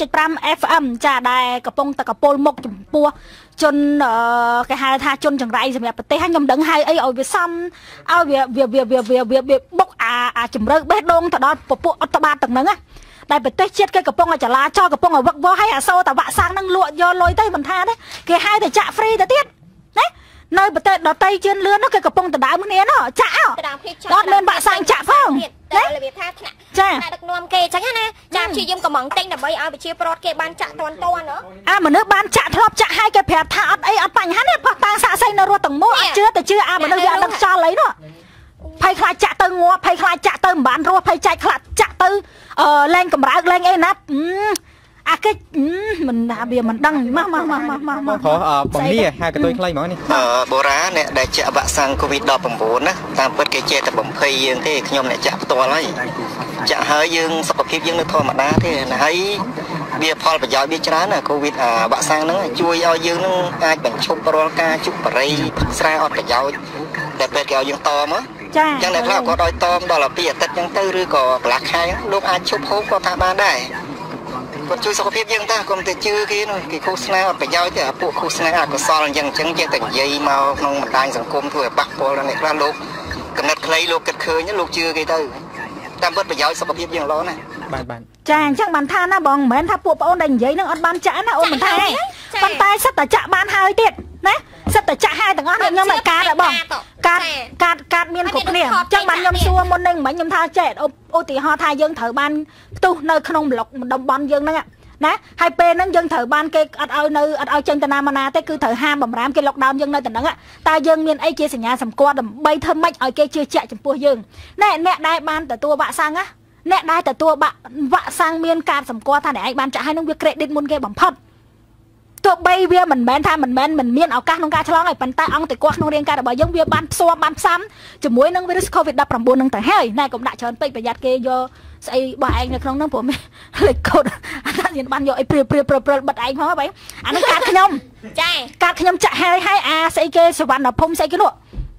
92.5 FM ចាដែលកំពុងតែកពុលមុខចំពោះជនគេហៅថាជនចង្រៃសម្រាប់ប្រទេសហើយខ្ញុំដឹងហើយអីឲ្យវាសំឲ្យវាវាវាវាវាវាបុកអាអាជំរឿបេះដូងទៅដល់ពពួកអត្តបាតទាំងហ្នឹងណាដែលប្រទេសជាតិគេកំពុងតែចលាចលកំពុងតែវឹកវរហើយអាសូរតាវាក់សាំងនឹងលក់យកលុយទៅមិនថាទេគេហៅតែចាក់ហ្វ្រីទៅទៀតណានៅប្រទេសដតីជឿនលឿននោះគេកំពុងដដើមគ្នានោះចាក់អត់មានបាក់សាំងចាក់ផងតែ របៀបថាថ្នាក់ចាដឹកនាំគេអញ្ចឹងណាចាព្យាយាមកំងទិញដើម្បីឲ្យប្រជាប្រដ្ឋគេបានចាក់តន់តន់អាមនុស្សបានចាក់ធ្លាប់ចាក់ឲ្យគេប្រាប់ថាអត់អីអត់បញ្ហាទេផោះតាំងសាក់សីនៅរស់ទាំងមូលអត់ជឿទៅជឿអាមនុស្សវាអត់ដឹងចោលអីនោះភ័យខ្លាចចាក់ទៅងាប់ភ័យខ្លាចចាក់ទៅមិនបានរស់ភ័យចាច់ខ្លាចចាក់ទៅអឺលែងកម្រើកលែងអីណា អាគេមិនថាវាមិនដឹងម៉ាស់ម៉ាស់ម៉ាស់ម៉ាស់ម៉ាស់ម៉ាស់ខុសបំនេះហៅកតុយខ្លីហ្មងនេះអឺបូរ៉ាអ្នកដែលចាក់វ៉ាក់សាំង COVID-19 ណាតាមពិតគេចេះតែបំភ័យយើងទេខ្ញុំអ្នកចាក់ផ្ទាល់ហើយចាក់ហើយយើងសុខភាពយើងនៅធម្មតាទេហើយវាផលប្រយោជន៍វាច្រើនណាកូវីដអាវ៉ាក់សាំងហ្នឹងជួយឲ្យយើងនឹងអាចបញ្ឈប់រាល់ការជុកបរិយស្រែអត់ប្រយោជន៍តែពេលគេឲ្យយើងតមកចាអញ្ចឹងអ្នកខ្លះគាត់ឲ្យតមដល់ពីអាទិត្យអញ្ចឹងទៅឬក៏កន្លះខែលោកអាចឈប់ហូបគាត់ថាបានដែរ គាត់ជួយសុខភាពយើងតាកុំទៅជឿគេនោះគេឃោសនាអត់ប្រយោជន៍ទេអាពួកឃោសនាអកុសលអញ្ចឹងអញ្ចឹងចេះតែនិយាយមកក្នុងបណ្ដាញសង្គមធ្វើឲ្យប៉ះពាល់ដល់អ្នកខ្លះលោកកណិតខ្លីលោកគិតឃើញលោកជឿគេទៅតាមពិតប្រយោជន៍សុខភាពយើងល្អណាស់បាទបាទចាអញ្ចឹងបានថាណាបងមិនមែនថាពួកប្អូនដែលនិយាយនឹងអត់បានចាក់ណាអូនមិនថាទេប៉ុន្តែសិតតែចាក់បានហើយទៀតណាសិតតែចាក់ហើយទាំងអស់ខ្ញុំមិនកាតបងកាតកាតកាតមានគ្រប់គ្នាអញ្ចឹងបានខ្ញុំសួរមុននឹងមិញខ្ញុំថាចេះ ឧទាហរណ៍ថាយើងត្រូវបានផ្ទុះនៅក្នុងប្លុកតំបន់យើងហ្នឹងណាហើយពេលហ្នឹងយើងត្រូវបានគេអត់ឲ្យនៅអត់ឲ្យចេញទៅណាមកណាទេគឺត្រូវហាមបំរាមគេ lockdown យើងនៅតែហ្នឹងតើយើងមានអីជាសញ្ញាសម្គាល់ដើម្បីធ្វើម៉េចឲ្យគេជឿជាក់ចំពោះយើងណែអ្នកដែលបានទទួលវ៉ាក់សាំងណាអ្នកដែលទទួលវ៉ាក់សាំងមានការសម្គាល់ថាអ្នកឯងបានចាក់ហើយនឹងវា credit មុនគេបំផុត ទោះបីវាមិនមែនថាមិនមែនមិនមានឱកាសក្នុងការឆ្លងហើយប៉ុន្តែអង្គទៅគាត់ក្នុងរាងកាយរបស់យើងវាបានផ្សំបានផ្សំជាមួយនឹង virus COVID-19 នឹងទៅហើយណែកុំដាក់ច្រើនពេកប្រយ័ត្នគេយកស្អីរបស់ឯងនៅក្នុងហ្នឹងព្រោះលេខកូដអាណាយើងបានយកអីព្រាព្រាព្រាព្រាបិទឯងផងហើយអាហ្នឹងកាតខ្ញុំចាកាតខ្ញុំចាក់ហើយហើយអាស្អីគេសវណ្ណភូមិស្អីគេនោះ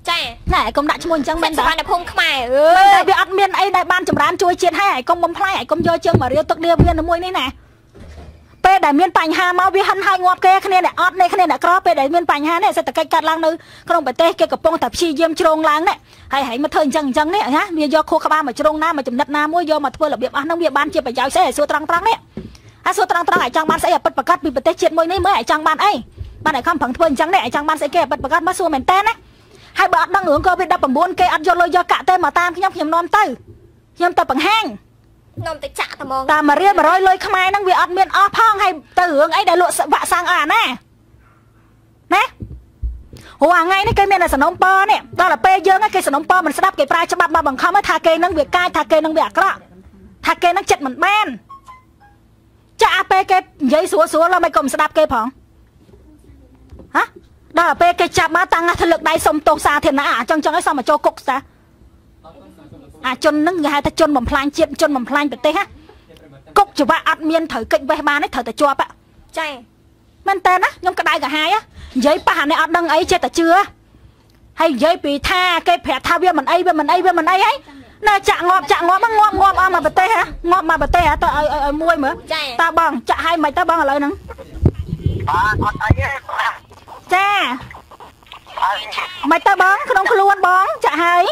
ចាណែកុំដាក់ឈ្មោះអញ្ចឹងមែនសវណ្ណភូមិខ្មែរអើយតែវាអត់មានអីដែលបានចម្រើនជួយជាតិហើយឯងកុំបំផ្លាញឯងកុំយកជើងមករៀលទឹកនេះវាមួយនេះណា ពេលដែលមានបញ្ហាមកវាហិនហើយងាប់គេគ្នាអ្នកអត់នេះគ្នាអ្នកក្រពេលដែលមានបញ្ហានេះសេដ្ឋកិច្ចកាត់ឡើងនៅក្នុងប្រទេសគេកំពុងតែព្យាយាមជ្រងឡើងនេះហើយហែងមកធ្វើអញ្ចឹងអញ្ចឹងនេះណាវាយកខួរក្បាលមកជ្រងណាមកចំណិតណាមួយយកមកធ្វើរបៀបអស់ហ្នឹងវាបានជាប្រយោជន៍ស្អីឲ្យសួរត្រង់ត្រង់នេះហើយសួរត្រង់ត្រង់ឲ្យចង់បានស្អីឲ្យពិតប្រកបពីប្រទេសជាតិមួយនេះមើលឲ្យចង់បានអីបានឲ្យខំប្រឹងធ្វើអញ្ចឹងនេះឲ្យចង់បានស្អីគេឲ្យពិតប្រកបមកសួរមែនតើណាហើយបើអត់ដឹងរឿងកូវីដ19គេអត់យកលុយយកកាក់ទេមកតាមខ្ញុំខ្ញុំនាំទៅខ្ញុំទៅបង្ហាញ ខ្ញុំទៅចាក់តែហ្មងតាមរៀល100លុយខ្មែរហ្នឹងវាអត់មានអស់ផងហើយទៅរឿងអីដែលលក់វ៉ាក់សាំងអស់អាណាណាហូថ្ងៃនេះគេមានតែសំណុំពរនេះដល់ទៅពេលយើងគេសំណុំពរមិនស្ដាប់គេប្រើច្បាប់មកបង្ខំថាគេនឹងវាកាចថាគេនឹងវាអាក្រក់ថាគេនឹងចិត្តមិនបានចាក់ពេលគេនិយាយស្រួលស្រួលមិនក៏មិនស្ដាប់គេផងហ៎ដល់ពេលគេចាប់មកតាំងថាលើកដៃសុំទោសសាធារណៈអញ្ចឹងចឹងឲ្យសុំមកចូលគុកសា អាជននឹងគេហៅថាជនបំផ្លាញជាតិជនបំផ្លាញប្រទេសណាគុកច្បាប់អត់មានត្រូវកិច្ចវេះបានទេត្រូវតែជាប់ចាមែនតើណាខ្ញុំក្តៅកាហាយនិយាយប៉ះអានេះអត់ដឹងអីចេះតែជឿហើយនិយាយពីថាគេប្រាប់ថាវាមិនអីវាមិនអីវាមិនអីហីណាចាក់ងាប់ចាក់ងាប់ងាប់ងាប់អស់មកប្រទេសហ៎ងាប់មកប្រទេសហ៎ទៅឲ្យឲ្យមួយមើលតើបងចាក់ឲ្យមិនទៅបងឥឡូវហ្នឹងបាទអត់អីទេចាមិនទៅបងក្នុងខ្លួនបងចាក់ហើយ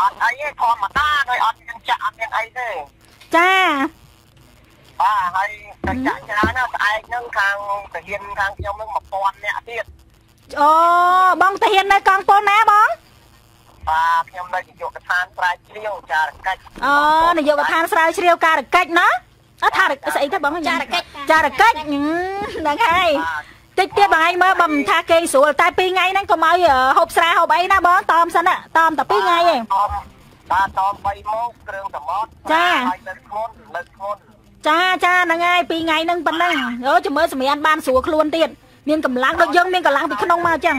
អត់អីទេធម្មតាដោយអត់មានចាក់អត់មានអីទេចាបាទហើយតែចាក់ច្រើនណាស្អែកហ្នឹងខាងតាហ៊ានខាងខ្ញុំហ្នឹង1000នាក់ទៀតអូបងតាហ៊ាននៅកងពលណាបងបាទខ្ញុំនៅនាយកដ្ឋានស្រាវជ្រាវចារកិច្ចអូនាយកដ្ឋានស្រាវជ្រាវការកិច្ចណាអត់ថាស្អីទេបងចារកិច្ចចារកិច្ចហ្នឹងហើយ តិចទៀតបងឯងមើលបើមិនថាគេស្រួលតែ2ថ្ងៃហ្នឹងកុំឲ្យហូបស្រាហូបអីណាបងតមសិនតមតែ2ថ្ងៃឯងបាទតម3ម៉ោងគ្រឿងសមុទ្រចាហើយលើធ្ងន់លើធ្ងន់ចាចាហ្នឹងហើយ2ថ្ងៃហ្នឹងប៉ុណ្ណឹងអូជំរឿសម្រានបានស្រួលខ្លួនទៀតមានកម្លាំងដូចយើងមានកម្លាំងពីក្នុងមកអញ្ចឹង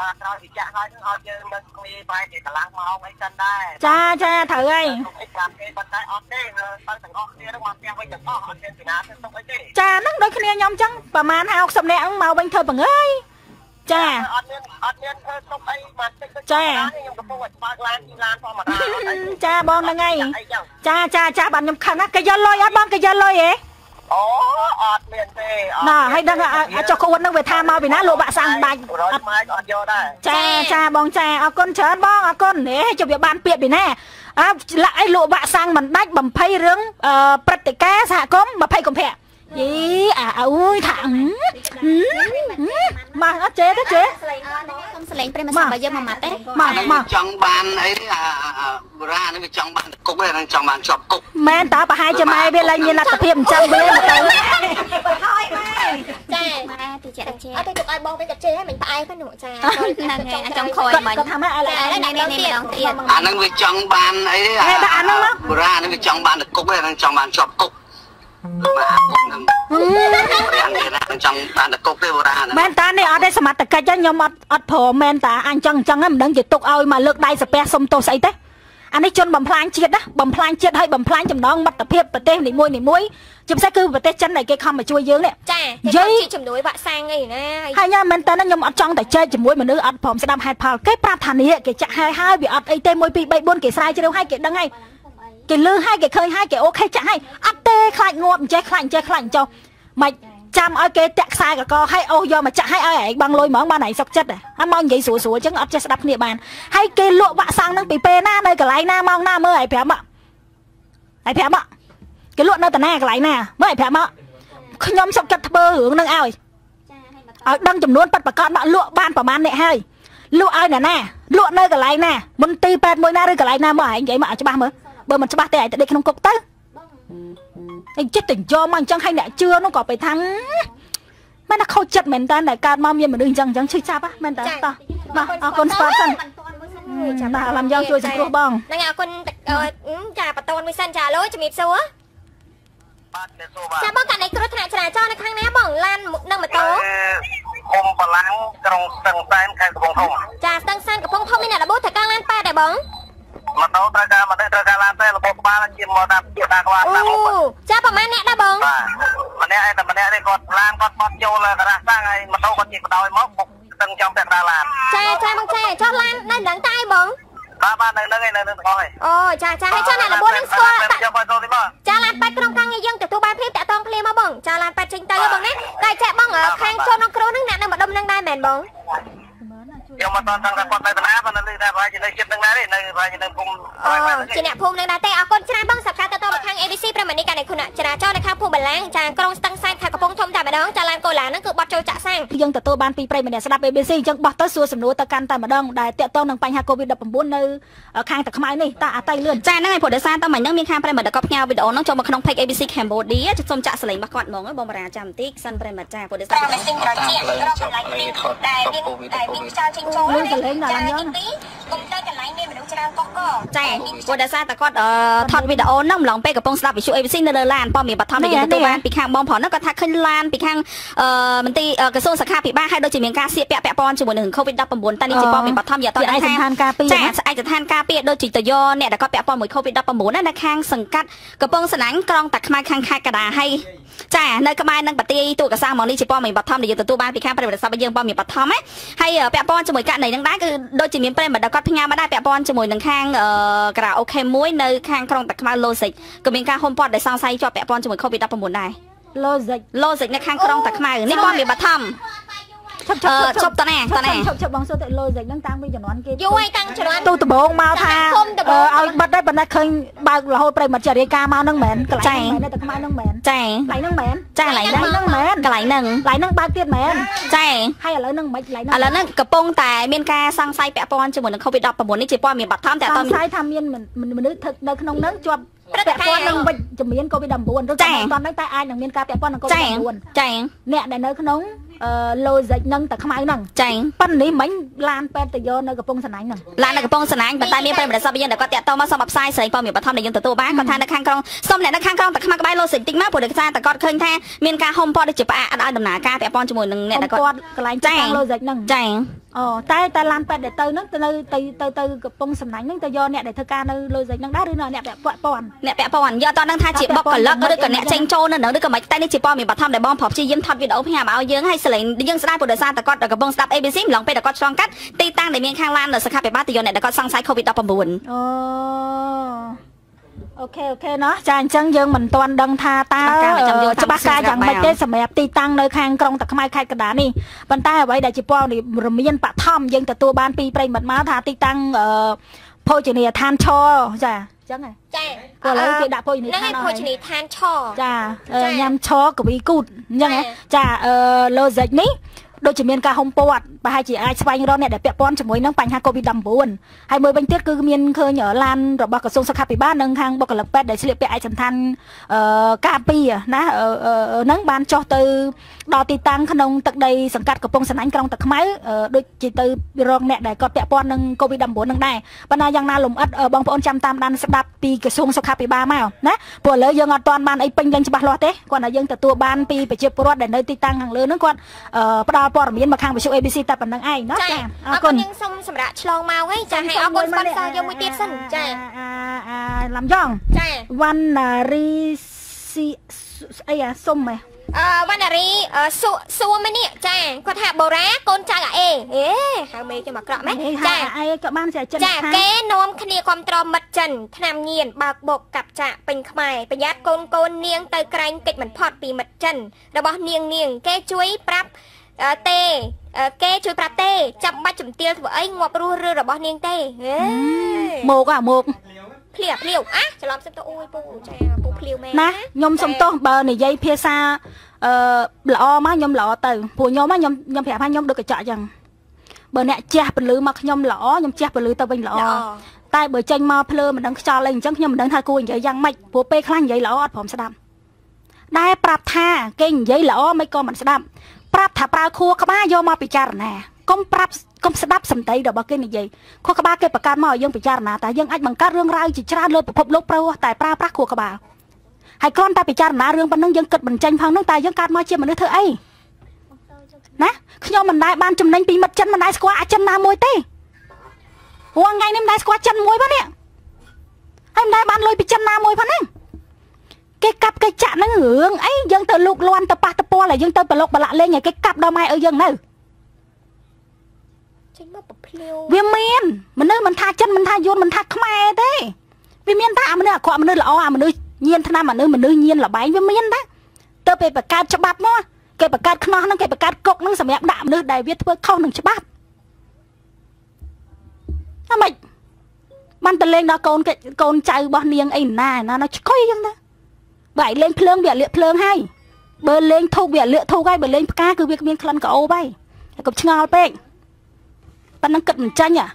បាទក្រោយពីចាក់ហើយនឹងឲ្យយើងនៅគ្នាប្រហែលជាកន្លះម៉ោងអីចឹងដែរចាចាត្រូវហើយអីប្រាប់គេប៉ុន្តែអត់ទេបើទាំងអស់គ្នានឹងមកផ្ទះវិញទាំងអស់អត់មានពីណាទៅទុកអីទេចាហ្នឹងដូចគ្នាខ្ញុំចឹងប្រហែល50នាក់ហ្នឹងមកវិញធ្វើបង្ហើយចាអត់មានអត់មានធ្វើទុកអីមកតិចតិចចាខ្ញុំកំពុងតែបើកឡានទីឡានធម្មតាចាបងហ្នឹងហើយចាចាចាបាទខ្ញុំខឹងណាគេយកលុយអត់បងគេយកលុយហ៎ អូអត់មានទេណាហើយដឹងចុះខ្លួននឹងវាថាមកពីណាលោកបាក់សាំងដាច់អត់មកអត់យកដែរចាចាបងចាអរគុណច្រើនបងអរគុណហេជប់វាបានពាក្យពីណាអើលាក់អីលោកបាក់សាំងមិនដាច់បំភ័យរឿងព្រឹត្តិការណ៍សហគមន៍20កុម្ភៈយីអាអើយថា មកអត់ចេទេចេសុំសលេងព្រមសាប់យើងមកម៉ាត់ទេមកមកចង់បានអីអាបុរាណនេះវាចង់បានគុកទេនឹងចង់បានជាប់គុកមែនតើប្រហែលជាម៉ែវាឡើងមានលទ្ធភាពអញ្ចឹងវាមកទៅហើយម៉ែចាម៉ែទីចាក់ជេអត់ទេទុកឲ្យបងវិញកាជេឲ្យមិញផ្អែកហ្នឹងចាហ្នឹងហើយចង់ខយមិញថាម៉ែឥឡូវនេះនេះនេះម្ដងទៀតអាហ្នឹងវាចង់បានអីអាហ្នឹងបុរាណនេះវាចង់បានគុកទេនឹងចង់បានជាប់គុកបាទខ្ញុំ ខ្ញុំចង់បានតកុកទេបុរាណមែនតានេះអត់ទេសមត្ថកិច្ចខ្ញុំអត់អត់ព្រមមែនតាអញ្ចឹងអញ្ចឹងមិនដឹងជាទុកឲ្យមកលើកដៃសាពះសុំទោសស្អីទេអានេះជនបំផ្លាញជាតិណាបំផ្លាញជាតិហើយបំផ្លាញចំណងមិត្តភាពប្រទេសនីមួយនីមួយជាពិសេសគឺប្រទេសចិនដែលគេខំមកជួយយើងនេះចានិយាយជំនួយវ៉ាក់សាំងអីណាហើយញ៉ាំមែនតើខ្ញុំអត់ចង់តែចែកជាមួយមនុស្សអត់ព្រមស្ដាប់ហេតុផលគេប្រាប់ថានេះគេចាក់ហើយហើយវាអត់អីទេ1 2 3 4គេស្រាវជ្រាវហើយគេដឹងហើយគេលឺហើយគេឃើញហើយគេអូខេចាក់ហើយអត់ទេខ្លាចងាប់អញ្ចេះខ្លាចអញ្ចេះខ្លាចចុះមិន ចាំឲ្យគេតាក់ខ្សែកកឲ្យអូសយកមកចាក់ឲ្យឲ្យឯងបងលុយហ្មងបានឯងសុកចិត្តហើយមកនិយាយស្រួលស្រួលអញ្ចឹងអត់ចេះស្ដាប់គ្នាបានហើយគេលក់វាក់សាំងនឹងពីពេលណានៅកន្លែងណាម៉ោងណាមើលឲ្យប្រាប់មកឲ្យប្រាប់មកគេលក់នៅតាណាកន្លែងណាមើលឲ្យប្រាប់មកខ្ញុំសុកចិត្តធ្វើរឿងនឹងឲ្យឲ្យដឹងចំនួនប៉ັດប្រកាសមកលក់បានប្រហែលអ្នកហើយលក់ឲ្យអ្នកណាលក់នៅកន្លែងណាមន្ទីរពេទ្យមួយណាឬកន្លែងណាមកឯងនិយាយមកឲ្យច្បាស់មើលបើមិនច្បាស់ទេអាចទៅដេកក្នុងគុកទៅឯង ចិត្តតែយកមកអញ្ចឹងឲ្យអ្នកជឿនោះក៏ទៅថាមែនថាខូចចិត្តមែនតើដែលកើតមកមានមនុស្សអញ្ចឹងអញ្ចឹងឈឺចាប់មែនតើតោះបាទអរគុណស្ប៉តសិនចាំបាទឡាំយ៉ងជួយសង្គ្រោះបងហ្នឹងអរគុណចាបតនមួយសិនចាឡូជំរាបសួរបាទជំរាបសួរបាទចាបងកាត់នៃគ្រោះថ្នាក់ចរាចរណ៍នៅខាងណាបងឡាននិងម៉ូតូឃុំបលាំងក្រុងស្ទឹងសែនខេត្តកំពង់ធំចាស្ទឹងសែនកំពង់ធំមានអ្នករបូតត្រូវការឡានប៉ែដែរបងម៉ូតូត្រូវការម៉ូតូត្រូវការឡានទេរ បបក្បាលជាម៉ូតូជាតាក្បាលតាមអូចាប្រហែលអ្នកដែរបងបាទម្នាក់ឯតែម្នាក់នេះគាត់ឡានគាត់បត់ចូលការ៉ាសតាំងហើយម៉ូតូគាត់ជិះបដោយមកបុកស្ទឹងចំតែដាឡានចាចាបងចាចុះឡាននៅនឹងតែបងបាទបាទនៅនឹងឯនៅនឹងទាំងអស់ឯអូចាចាហើយចាអ្នករបួសនឹងស្គាល់ចាឡានប៉ែតក្រុមការងារយើងទទួលបានភ្លាមតាក់តងភ្លាមមកបងចាឡានប៉ែតចេញទៅបងណាតែចាក់បងខាងចូលក្នុងគ្រូនឹងអ្នកនៅម្ដុំនឹងដែរមែនបងខ្ញុំមិនតន់ដឹងថាគាត់នៅតាណា ជានៅភូមិអូជាអ្នកភូមិនឹងដែរទេអរគុណច្រើនបងសកម្មទៅទៅខាង ABC ប្រមាណនេះកាលនៅខណៈច រាចរណ៍នៅខាងភូមិបលាំងចាក្រុងស្ទឹងសែនខេត្តកំពង់ធំតែម្ដងចាឡានកូឡាហ្នឹងគឺបត់ចូលចាក់សាំងយើងទទួលបានពីប្រិយម្នាក់ស្ដាប់ ABC អញ្ចឹងបោះទៅសួរសំណួរទៅកាន់តែម្ដងដែលតាក់ទងនឹងបញ្ហា COVID-19 នៅខាងតាខ្មៅនេះតើអតៃលឿនចាហ្នឹងហើយព្រោះដោយសារតែមិញហ្នឹងមានខាងប្រិយមិត្តក៏ផ្ញើវីដេអូហ្នឹងចូលមកក្នុង page ABC Cambodia សូមចាក់សលេងរបស់គាត់ហ្មងបងបារាចាំបន្តិចសិនប្រិយមិត្តចាព្រោះដោយសារតែមិនទិញត្រជារកកន្លែងមានតែមានតែមានខ្យល់ចេញចូលលេងដល់ឡើងយកកុំទៅកន្លែងមានមនុស្សច្រើនកកកចាព្រោះដោយសារតែគាត់ថតវីដេអូហ្នឹងម្លងពេលកំពុងស្ដាប់វិទ្យុ ABC នៅលើឡានព័ត៌មានបឋមដែលយើងទទួលបានពីខាងបងប្រុសហ្នឹងគាត់ថាឃើញឡានពីខាងមន្ទីរក្រសួងសុខាភិបាលហើយដូចជាមានការសៀកពាក់ពាក់ព័ន្ធជាមួយនឹង COVID-19 តែនេះជាព័ត៌មានបឋមយកតទៅឯកសណ្ឋានការពារចាឯកសណ្ឋានការពារដូចជាតយោអ្នកដែលគាត់ពាក់ព័ន្ធមួយ COVID-19 ណានៅខាងសង្កាត់កំពង់សណាញ់ក្រុងតាខ្មៅខាងខេត្តកដាហើយ ចានៅក្បែរនឹងបទាយទូកសាមកនេះជាព័ត៌មានបឋមដែលយើងទទួលបានពីខាងប្រិយមិត្តស័ព្ទយើងព័ត៌មានបឋមណាហើយពាក់ព័ន្ធជាមួយករណីនឹងដែរគឺដូចជាមានប្រិយមិត្តគាត់ផ្ញើមកដែរពាក់ព័ន្ធជាមួយនឹងខាងការ៉ាអូខេមួយនៅខាងក្រុងតាខ្មៅឡូសិកក៏មានការហុំព័ទ្ធដែលសង្ស័យជាប់ពាក់ព័ន្ធជាមួយ COVID-19 ដែរឡូសិកឡូសិកនៅខាងក្រុងតាខ្មៅនេះព័ត៌មានបឋម ឈប់ឈប់ឈប់តណាតណាឈប់ឈប់បងសួរទៅលុយស្អីហ្នឹងតាំងពីជំនាន់គេយូរហើយតាំងជំនាន់ទូដំបងមកថាឲ្យបិទដែរប៉ុន្តែឃើញបើករហូតប្រិមិត្តចរិយាការមកហ្នឹងមែនកន្លែងហ្នឹងមែនតែខ្មៅហ្នឹងមែនចាកន្លែងហ្នឹងមែនចាកន្លែងហ្នឹងមែនកន្លែងហ្នឹងកន្លែងហ្នឹងបើកទៀតមែនចាហើយឥឡូវហ្នឹងមិនកន្លែងហ្នឹងឥឡូវហ្នឹងកំពុងតែមានការសង្ស័យពាក់ព័ន្ធជាមួយនឹង COVID-19 នេះជាព័ត៌មានបាត់ធំតែអត់សង្ស័យថាមានមនុស្សនៅក្នុងហ្នឹងជាប់ពាក់ព័ន្ធនឹងវិជ្ជមានកូវីដ 19 ឬក៏មិនតាន់ហ្នឹងតែអាចនឹងមានការពាក់ព័ន្ធនឹងកូវីដ 19 ចា៎អ្នកដែលនៅក្នុងអឺ logic នឹងតែខ្មៅហ្នឹងចា៎ប៉ុន្តែនេះមិញឡានពេទ្យទៅយកនៅកំពង់សណាញ់ហ្នឹងឡាននៅកំពង់សណាញ់ប៉ុន្តែមានប្រិយមិត្តសពយើងដែលគាត់តាក់ទងមកសូមអបផ្សាយស្រីព័ត៌មានបឋមដែលយើងទទួលបានគាត់ថានៅខាងក្រុងសូមអ្នកនៅខាងក្រុងតែខ្មៅក្បែរ logic តិចមកព្រោះដោយសារតែគាត់ឃើញថាមានការហុំព័ទ្ធដូចជាផ្អាកអត់ឲ្យដំណើរការពាក់ព័ន្ធជាមួយនឹងអ្នកដែលគាត់កន្លែងចា៎ logic ហ្នឹងចា៎អូតែតែឡានពេទ្យដែលទៅហ្នឹងទៅនៅទៅទៅទៅកំពង់សំណាញ់ហ្នឹងទៅយកអ្នកដែលធ្វើការនៅ logic ហ្នឹងដែរឬអ្នកពាក់ព័ន្ធអ្នកពាក់ព័ន្ធយកតនឹងថាជាបុគ្គលិកឬក៏អ្នកចេញចូលនៅនឹងឬក៏មិនតែនេះជាព័ត៌មានបឋមដែលបងប្រុសព្យាយាមថតវីដេអូផ្ញើមកឲ្យយើងហើយសលេងយើងស្ដាយព្រោះដោយសារតែគាត់កំពុងស្ដាប់ ABC ម្លងពេលដែលគាត់ឆ្លងកាត់ទីតាំងដែលមានខាងឡាននៅសុខាភិបាលទៅយកអ្នកដែលគាត់សង្ស័យ COVID-19 អូអូអូខេអូខេណោះចាអញ្ចឹងយើងមិនទាន់ដឹងថាតើច្បាស់ការយ៉ាងម៉េចទេសម្រាប់ទីតាំងនៅខាងក្រុងតាខ្មៅខេត្តកណ្ដាលនេះប៉ុន្តែអ្វីដែលជាព័ត៌មានបឋមយើងទទួលបានពីប្រិមិត្តមកថាទីតាំងភោជនីយដ្ឋានឈចា ចឹងហ៎ចាក៏ឥឡូវគេដាក់ភោជនីយដ្ឋានហ្នឹងភោជនីយដ្ឋានឈចាញ៉ាំឈកវីគូតអញ្ចឹងហ៎ចាអឺឡូហ្សិកនេះដូចជាមានការហុំព័ទ្ធប្រហែលជាអាចស្វែងរកអ្នកដែលពាក់ព័ន្ធជាមួយនឹងបញ្ហា COVID-19 ហើយមួយវិញទៀតគឺមានឃើញឡានរបស់ក្រសួងសុខាភិបាលនិងខាងបុគ្គលិកពេទ្យដែលស្លៀកពាក់ឯកសណ្ឋានអឺការពារណាហ្នឹងបានចុះទៅ ដល់ទីតាំងក្នុងទឹកដីសង្កាត់កំពង់សណាញ់ក្រុងតាខ្មៅដូចជាទៅរកអ្នកដែលគាត់ពាក់ព័ន្ធនឹង COVID-19 នឹងដែរប៉ុន្តែយ៉ាងណាលំអិតបងប្អូនចាំតាមដានស្ដាប់ពីក្រសួងសុខាភិបាលមកណាព្រោះឥឡូវយើងអត់ទាន់បានអីពេញលេញច្បាស់លាស់ទេគាត់ថាយើងទទួលបានពីប្រជាពលរដ្ឋដែលនៅទីតាំងខាងលើហ្នឹងគាត់ផ្ដល់ព័ត៌មានមកខាងវិទ្យុ ABC តែប៉ុណ្្នឹងឯងណាចាអរគុណយើងសូមសម្រាប់ឆ្លងមកហើយចាឲ្យអរគុណស្ពនស័រយើងមួយទៀតសិនចាអាអាឡាំយ៉ងចាវណ្ណារីស៊ីអីអាសុំហ៎ អឺវណ្ណារីសួសួមិនេះចាគាត់ថាបូរ៉ាកូនចៅអាអេអេហៅមេគេមកក្រក់ម៉េចចាអេក៏បានចាចិនចាគេនាំគ្នាគ្រប់ត្រមិត្តចិនឆ្នាំញៀនបើកបុកកាប់ចាក់ពេញខ្មែរប្រយ័ត្នកូនកូននាងទៅក្រែងកិច្ចមិនផត់ពីមិត្តចិន របស់នាងនាង គេជួយប្រាប់ទេគេជួយប្រាប់ទេចាំបាច់ជំទាវធ្វើអីងាប់រស់ឬរបស់នាងទេហេមកអាមកភ្លាភ្លាវអាច្រឡំសិនទៅអួយពូចាពូភ្លាវមែនណាខ្ញុំសុំទោសបើនិយាយភាសា អឺល្អមកខ្ញុំល្អទៅព្រោះខ្ញុំខ្ញុំខ្ញុំប្រាប់ថាខ្ញុំដូចកញ្ចក់អញ្ចឹងបើអ្នកជះពលឺមកខ្ញុំល្អខ្ញុំជះពលឺទៅវិញល្អតែបើចេញមកភ្លើមិនដឹងខ្យល់អីអញ្ចឹងខ្ញុំមិនដឹងថាគួរនិយាយយ៉ាងម៉េចព្រោះពេលខ្លះនិយាយល្អអត់ព្រមស្ដាប់ដែលប្រាប់ថាគេនិយាយល្អមិនក៏មិនស្ដាប់ប្រាប់ថាប្រើខួរក្បាលយកមកពិចារណាកុំប្រាប់កុំស្ដាប់សម្ដីរបស់គេនិយាយខួរក្បាលគេបង្កើតមកឲ្យយើងពិចារណាតែយើងអាចបង្កើតរឿងរ៉ាវជាច្រើនលើពិភពលោកព្រោះតែប្រើប្រាស់ខួរក្បាល ហើយគ្រាន់តែពិចារណារឿងប៉ុណ្ណឹងយើងគិតបញ្ចេញផងហ្នឹងតែយើងកើតមកជាមនុស្សធ្វើអីណាខ្ញុំមិនដែលបានចំណេញពីមិត្តចិនមិនដែលស្គាល់អាចិនណាមួយទេហួងថ្ងៃនេះមិនដែលស្គាល់ចិនមួយផងនេះហើយមិនដែលបានលុយពីចិនណាមួយផងហ្នឹងគេកាប់គេចាក់ហ្នឹងរឿងអីយើងទៅលូកលាន់ទៅប៉ះតពាល់ហើយយើងទៅប្រឡុកប្រឡាក់លេងឲ្យគេកាប់ដល់ម៉ែឲ្យយើងនៅចេញមកប្រភ្លាវវាមានមនុស្សមិនថាចិនមិនថាយួនមិនថាខ្មែរទេវាមានតែអាមនុស្សអាក្រក់មនុស្សល្អអាមនុស្ស ញៀនឆ្នាំមនុស្សមនុស្សញៀនលបែងវាមានដែរទៅពេលបង្កើតច្បាប់មកគេបង្កើតខ្នោះហ្នឹងគេបង្កើតគុកហ្នឹងសម្រាប់ដាក់មនុស្សដែលវាធ្វើខុសនឹងច្បាប់អាម៉េចបានតលេងដល់កូនកូនចៅរបស់នាងអីណាណាណាឆ្កុយចឹងណាបើឯងលេងភ្លើងវាលាកភ្លើងហើយបើលេងធូបវាលាកធូបហើយបើលេងផ្កាគឺវាគ្មានក្លិនក្អូបហើយកុំឆ្ងល់ពេកប៉ណ្ណឹងគិតមិនចាញ់អា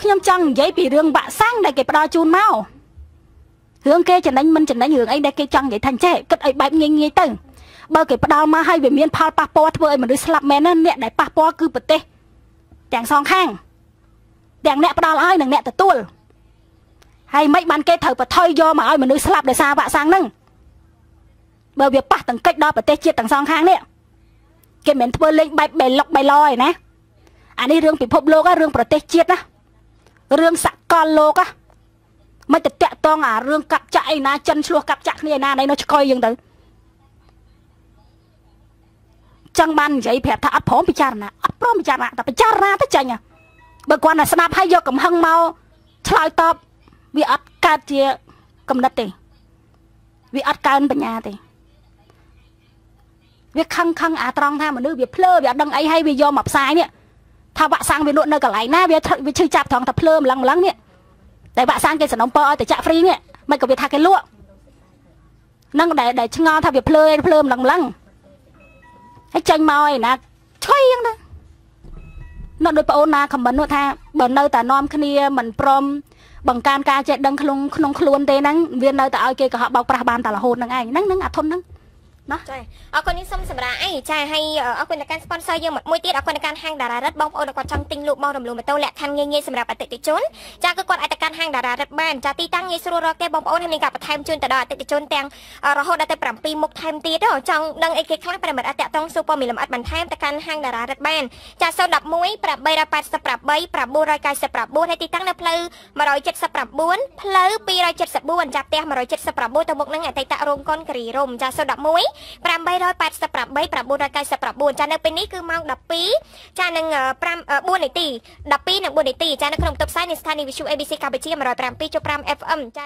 ខ្ញុំចង់និយាយពីរឿងបាក់សាំងដែលគេផ្ដល់ជូនមក រឿងគេចំណេញមិនចំណេញរឿងអីដែលគេចង់និយាយថាចេះគិតឲ្យបែបងាយងាយទៅបើគេផ្ដាល់មកឲ្យវាមានផលប៉ះពាល់ធ្វើឲ្យមនុស្សស្លាប់មែនណាអ្នកដែលប៉ះពាល់គឺប្រទេសទាំងសងខាងទាំងអ្នកផ្ដាល់ឲ្យនិងអ្នកទទួលហើយមិនបានគេត្រូវបថុយយកមកឲ្យមនុស្សស្លាប់ដោយសារវាក់សាំងហ្នឹងបើវាប៉ះទាំងកិច្ចដល់ប្រទេសជាតិទាំងសងខាងនេះគេមិនធ្វើលេងបែបបេលុកបៃឡយណាអានេះរឿងពិភពលោករឿងប្រទេសជាតិណារឿងសកលលោកណា មិនទៅតាក់តងអារឿងកាប់ចាក់អីណាចិនឆ្លោះកាប់ចាក់គ្នាឯណាណៃនោះឆ្កយយើងទៅចឹងបាននិយាយប្រាប់ថាអត់ព្រមពិចារណាអត់ព្រមពិចារណាតែពិចារណាទៅចាញ់បើគាត់តែស្ដាប់ហើយយកកំហឹងមកឆ្លើយតបវាអត់កើតជាកំណត់ទេវាអត់កើនបញ្ញាទេវាខឹងខឹងអាត្រង់ថាមនុស្សវាភ្លើវាអត់ដឹងអីហើយវាយកមកផ្សាយនេះថាវាក់សាំងវាលក់នៅកន្លែងណាវាវាឈឺចាប់ត្រង់ថាភ្លើម្លឹងម្លឹងនេះ តែវាក់សាំងគេសំណុំពរឲ្យតែចាក់ហ្វ្រីនេះមិនក៏វាថាគេលក់នឹងដែលដែលឆ្ងល់ថាវាភ្លើភ្លើម្លឹងម្លឹងហើយចាញ់មកឯណាឆ្កុយហ្នឹងទៅនៅដោយប្អូនណាខមមិននោះថាបើនៅតែនាំគ្នាមិនព្រមបង្កើនការចេះដឹងក្នុងក្នុងខ្លួនទេហ្នឹងវានៅតែឲ្យគេកុហកបោកប្រាស់បានតែរហូតហ្នឹងឯងហ្នឹងហ្នឹងអាធនហ្នឹង ណាចាអរគុណនេះសូមសម្រាប់អីចាហើយអរគុណដល់ការ sponsor យើងមួយទៀតអរគុណដល់ការហាងតារារិទ្ធបងប្អូនដែលគាត់ចង់ទិញលក់មករំលោះម៉ូតូលក្ខខណ្ឌងាយងាយសម្រាប់អតិថិជនចាគឺគាត់អាចទៅកាន់ហាងតារារិទ្ធបានចាទីតាំងងាយស្រួលរកទេបងប្អូនហើយមានការបន្ថែមជូនទៅដល់អតិថិជនទាំងរហូតដល់ទៅ7មុខថែមទៀតចង់ដឹងអីគេខ្លះប្រិមិត្តអតិតងស៊ូពមីលំអិតបន្ថែមទៅកាន់ហាងតារារិទ្ធបានចា011 888 999ហើយទីតាំងនៅផ្លូវ179ផ្លូវ274ចាប់ផ្ទះ179ទៅមុខនឹងអតីតរោងកុនការីរំចា011 888 999ចានៅពេលនេះគឺម៉ោង12ចានឹង5 4នាទី12និង4នាទីចានៅក្នុងទឹកផ្សាយនៃស្ថានីយ៍វិទ្យុ ABC កម្ពុជា107.5 FM ចា